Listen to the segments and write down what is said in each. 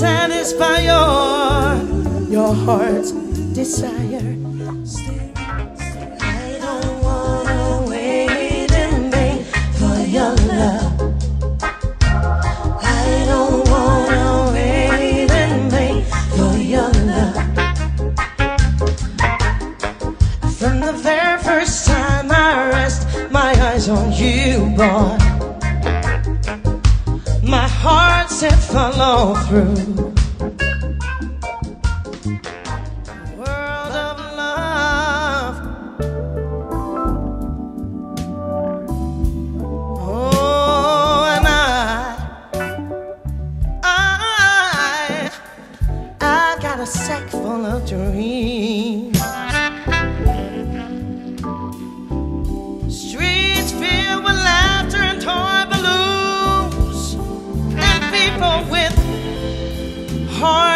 satisfy your your heart's desire. Eyes on you, boy, my heart said follow through. World of love. Oh, and I, I, I got a sack full of dreams. Streets hearts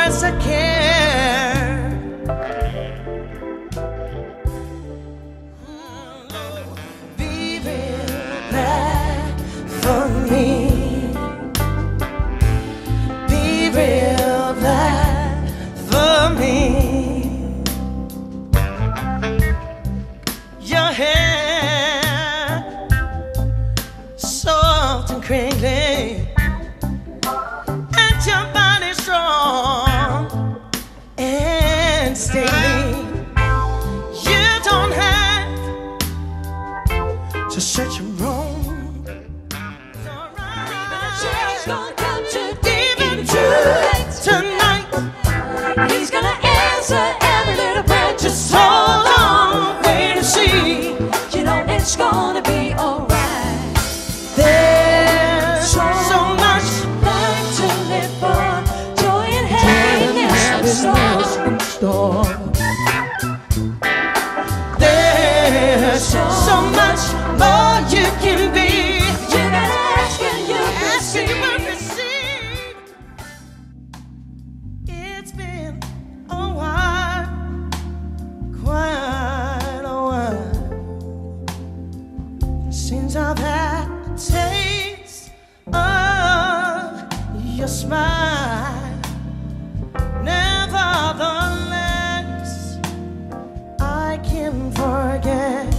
gonna come to Even tonight, tonight, your smile. Nevertheless, I can forget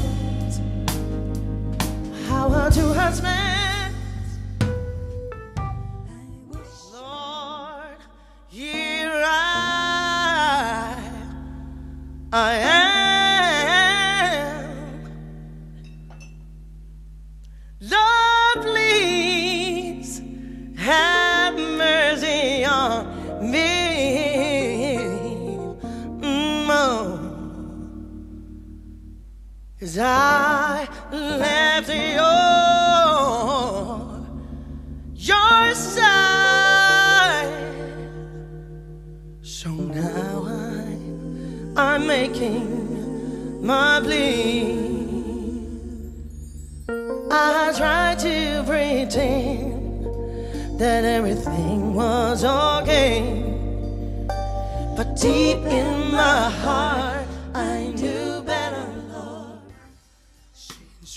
how her two husbands. Lord, here I, I am. Lord, please have I left your, your side. So now I, I'm making my plea. I tried to pretend that everything was okay. But deep in my heart,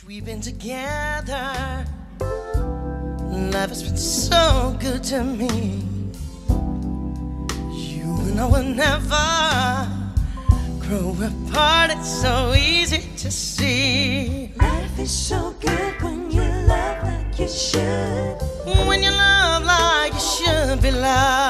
we've been together, life has been so good to me. You and I will never grow apart, it's so easy to see. Life is so good when you love like you should. When you love like you should be loved.